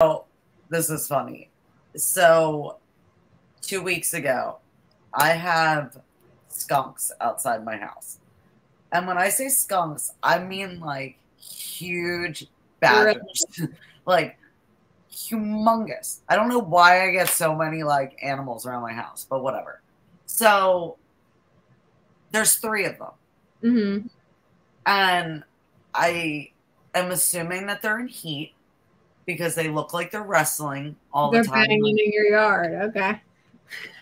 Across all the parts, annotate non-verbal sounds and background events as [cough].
Oh, this is funny. So, two weeks ago, I have skunks outside my house. And when I say skunks, I mean like huge badgers. [laughs] like humongous. I don't know why I get so many like animals around my house, but whatever. So there's three of them. Mm-hmm. And I am assuming that they're in heat because they look like they're wrestling all the time. They're the time. banging in your yard. Okay.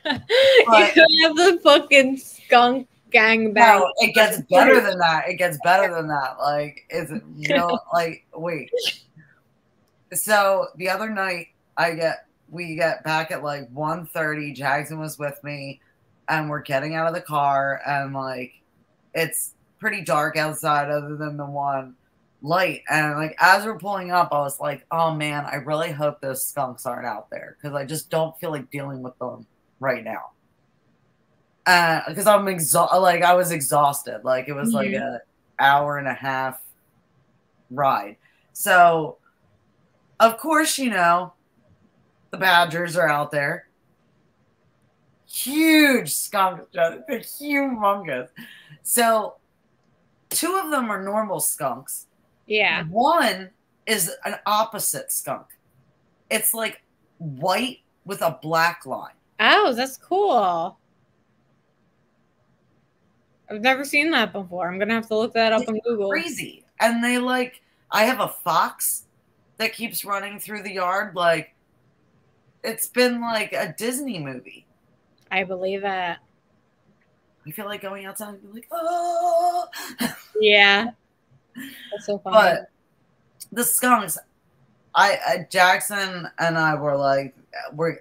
[laughs] But- you have the fucking skunk gang bang. No, it gets [laughs] better than that. It gets better than that. Like, is it [laughs] real? like, wait. So the other night, I get we get back at like 1.30. Jackson was with me, and we're getting out of the car, and like, it's pretty dark outside, other than the one light. And like, as we're pulling up, I was like, oh man, I really hope those skunks aren't out there because I just don't feel like dealing with them right now. Uh because I'm exhausted. Like I was exhausted. Like it was like Mhm. a hour and a half ride. So, of course, you know, the Badgers are out there. Huge skunk, they're humongous. So, two of them are normal skunks. Yeah. One is an opposite skunk. It's like white with a black line. Oh, that's cool. I've never seen that before. I'm gonna have to look that up on Google. Crazy. And they like, I have a fox that keeps running through the yard. Like, it's been like a Disney movie. I believe it. I feel like going outside and be like, oh. [laughs] Yeah. That's so funny. But the skunks, I, I Jackson and I were like, we're,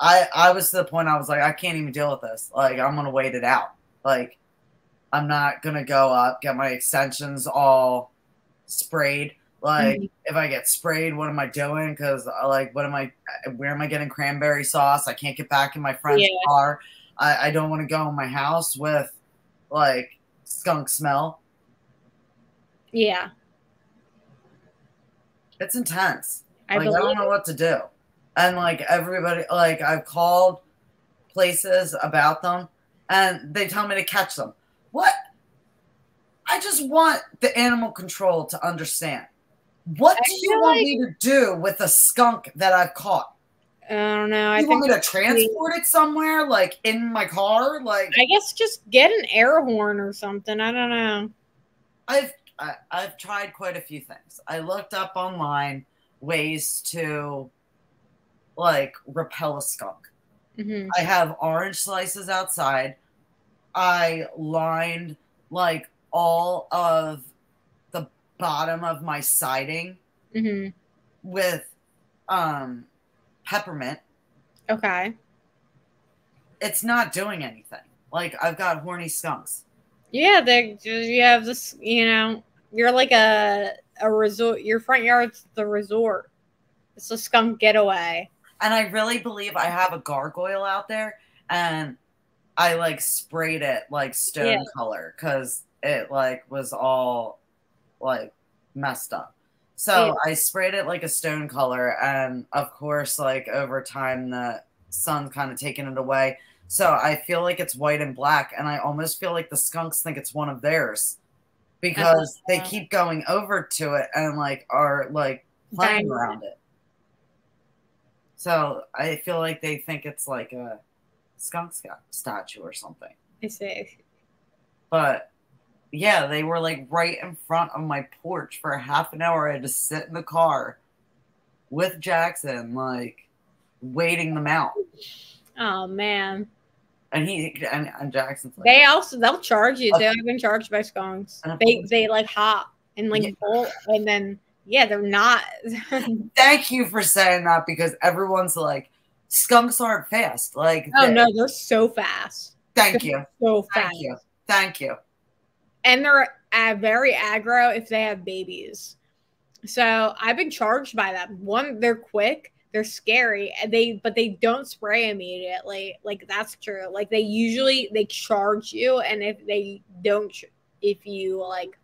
I, I was to the point I was like, I can't even deal with this. Like, I'm gonna wait it out. Like, I'm not gonna go up, get my extensions all sprayed. Like, Mhm. if I get sprayed, what am I doing? Because like, what am I? Where am I getting cranberry sauce? I can't get back in my friend's Yeah. car. I, I don't want to go in my house with like skunk smell. Yeah. It's intense. I like, I don't know what to do. And like everybody, like I've called places about them, and they tell me to catch them. What? I just want the animal control to understand. What I do you want like- me to do with a skunk that I've caught? I don't know. I you want think me to transport it somewhere, like in my car? Like I guess just get an air horn or something. I don't know. I've I, I've tried quite a few things. I looked up online ways to like repel a skunk. hmm I have orange slices outside. I lined like all of the bottom of my siding hmm with um peppermint. Okay. It's not doing anything. Like I've got horny skunks. Yeah, they you have this. You know, you're like a a resort. Your front yard's the resort. It's a skunk getaway. And I really believe I have a gargoyle out there and I like sprayed it like stone Yeah. color because it like was all like messed up. So Yeah. I sprayed it like a stone color, and of course, like over time, the sun kind of taken it away. So I feel like it's white and black, and I almost feel like the skunks think it's one of theirs because they keep going over to it and like are like playing around it. So I feel like they think it's like a skunk statue or something. I see. But yeah, they were like right in front of my porch for a half an hour. I had to sit in the car with Jackson, like waiting them out. Oh man. And he and, and Jackson's like, They also they'll charge you. Okay. too. I've been charged by skunks. They they like hop and like Yeah. bolt and then yeah they're not. [laughs] thank you for saying that because everyone's like, skunks aren't fast. Like, oh they- no, they're so fast. thank you, So fast. thank you, thank you. and they're uh, very aggro if they have babies. So I've been charged by them. One, they're quick, they're scary, and they but they don't spray immediately. Like that's true. Like they usually they charge you, and if they don't, if you like,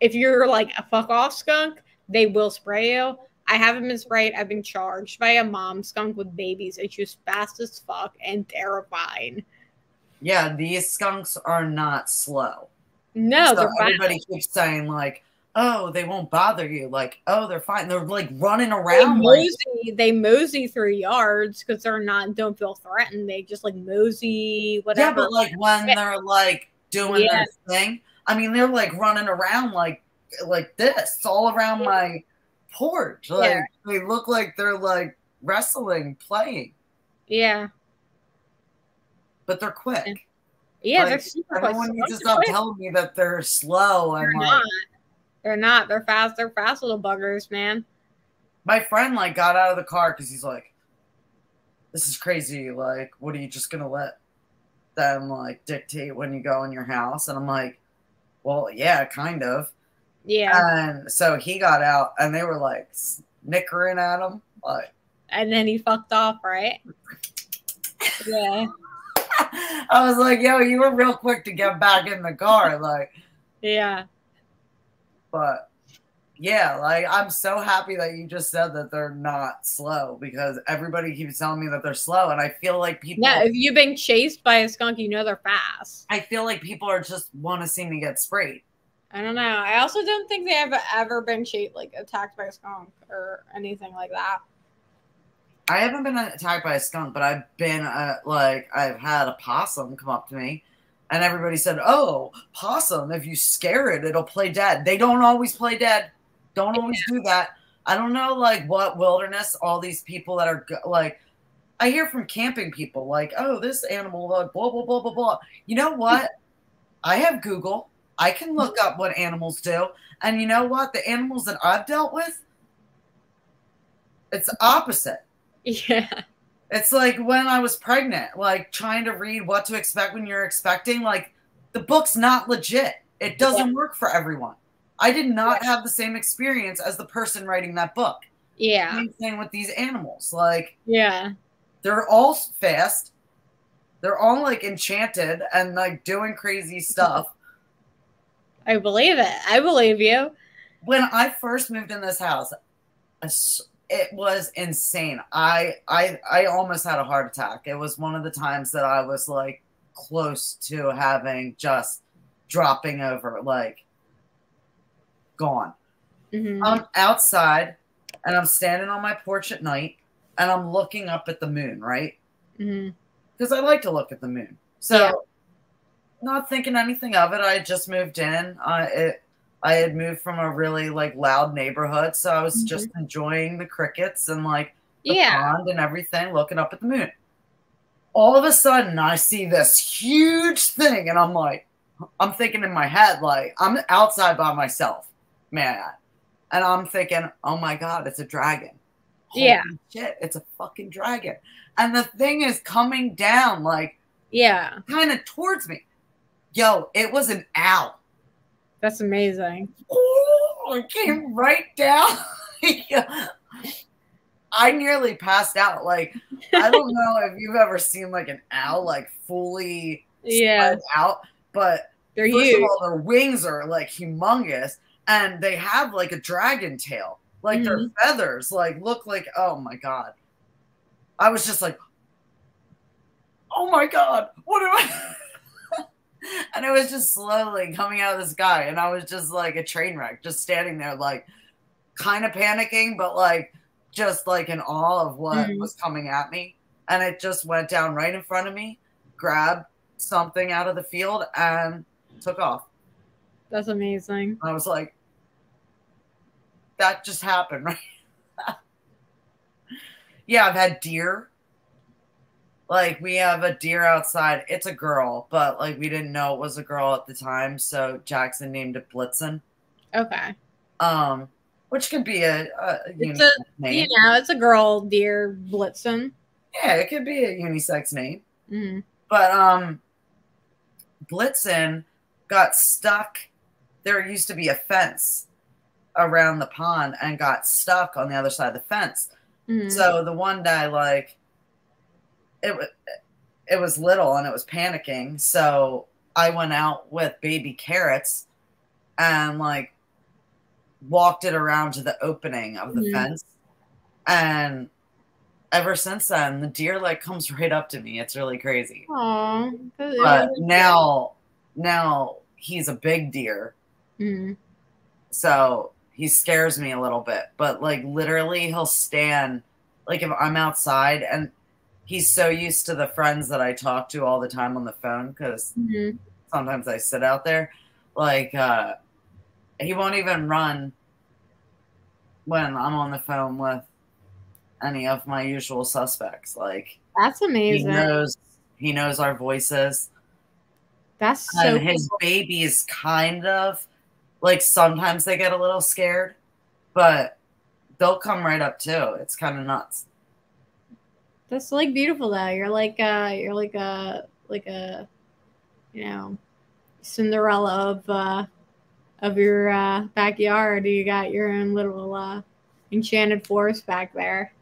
if you're like a fuck off skunk, they will spray you. I haven't been sprayed. I've been charged by a mom skunk with babies, and she was fast as fuck and terrifying. Yeah, these skunks are not slow. No, so everybody fast. keeps saying like, "Oh, they won't bother you." Like, "Oh, they're fine." They're like running They around. Like, mosey, they mosey through yards because they're not don't feel threatened. They just like mosey whatever. yeah, but like when they're like doing Yeah. their thing, I mean, they're like running around like like this all around Yeah. my porch. Like Yeah. they look like they're like wrestling, playing, yeah, but they're quick. Yeah. yeah, they're Like, super quick. Everyone needs to stop quick. telling me that they're slow. They're I'm like, not. They're not. They're fast. They're fast little buggers, man. my friend like got out of the car because he's like, "This is crazy. Like, what are you just gonna let them like dictate when you go in your house?" And I'm like, "Well, yeah, kind of." Yeah, And so he got out, and they were like snickering at him, like. and then he fucked off, right? Yeah, [laughs] I was like, "Yo, you were real quick to get back in the car." Like, yeah, but yeah, like I'm so happy that you just said that they're not slow because everybody keeps telling me that they're slow, and I feel like people. yeah. If you've been chased by a skunk, you know they're fast. I feel like people are just want to see me get sprayed. I don't know. I also don't think they have ever been chased, like attacked by a skunk or anything like that. I haven't been attacked by a skunk, but I've been uh, like I've had a possum come up to me, and everybody said, "Oh, possum! If you scare it, it'll play dead." They don't always play dead. Don't always do that. I don't know, like what wilderness all these people that are like. I hear from camping people like, "Oh, this animal, like blah blah blah blah blah." You know what? I have Google. I can mm-hmm. look up what animals do, and you know what? The animals that I've dealt with, it's opposite. [laughs] Yeah, It's like when I was pregnant, like trying to read what to expect when you're expecting. Like the book's not legit. It doesn't work for everyone. I did not have the same experience as the person writing that book. yeah, Same thing with these animals. Like yeah. they're all fast. They're all like enchanted and like doing crazy [laughs] stuff. I believe it. I believe you. When I first moved in this house, it was insane. I I I almost had a heart attack. It was one of the times that I was like close to having just dropping over, like gone. Mhm. I'm outside and I'm standing on my porch at night and I'm looking up at the moon, right? Because I like to look at the moon. So, Yeah. not thinking anything of it. I just moved in. I it, I had moved from a really like loud neighborhood, so I was Mhm. just enjoying the crickets and like the Yeah. pond and everything, looking up at the moon. All of a sudden, I see this huge thing, and I'm like, I'm thinking in my head, like, I'm outside by myself, man. And I'm thinking, oh my God, it's a dragon. Holy Yeah. Shit, it's a fucking dragon. And the thing is coming down, like, Yeah. kind of towards me. Yo, it was an owl. That's amazing. Oh, it came right down. [laughs] I nearly passed out. Like, I don't know if you've ever seen like an owl like fully Yeah. out, but They're first huge. of all, their wings are like humongous, and they have like a dragon tail. Like their Mhm. feathers, like look like oh my god. I was just like, oh my god, what am I? [laughs] and it was just slowly coming out of the sky, and I was just like a train wreck, just standing there, like kind of panicking, but like just like in awe of what Mhm. was coming at me. And it just went down right in front of me, grabbed something out of the field, and took off. That's amazing. I was like, that just happened, right? [laughs] yeah, I've had deer. Like we have a deer outside. It's a girl, but like we didn't know it was a girl at the time, so Jackson named it Blitzen. Okay. Um, which could be a, a unisex a name. you know, it's a girl deer Blitzen. Yeah, it could be a unisex name. hmm But um Blitzen got stuck. There used to be a fence around the pond and got stuck on the other side of the fence. hmm So the one day, like, it was it was little and it was panicking. So I went out with baby carrots and like walked it around to the opening of the Mhm. fence And ever since then, the deer like comes [laughs] right up to me. It's really crazy. Aww. But now, now he's a big deer, Mm. so he scares me a little bit. But like literally, he'll stand like if I'm outside and he's so used to the friends that I talk to all the time on the phone because Mhm. sometimes I sit out there. Like uh he won't even run when I'm on the phone with any of my usual suspects. Like That's amazing. he knows he knows our voices. That's so and his cool. babies kind of like sometimes they get a little scared, but they'll come right up too. It's kind of nuts. That's like beautiful though. You're like uh you're like a like a you know Cinderella of uh of your uh backyard. You got your own little uh enchanted forest back there.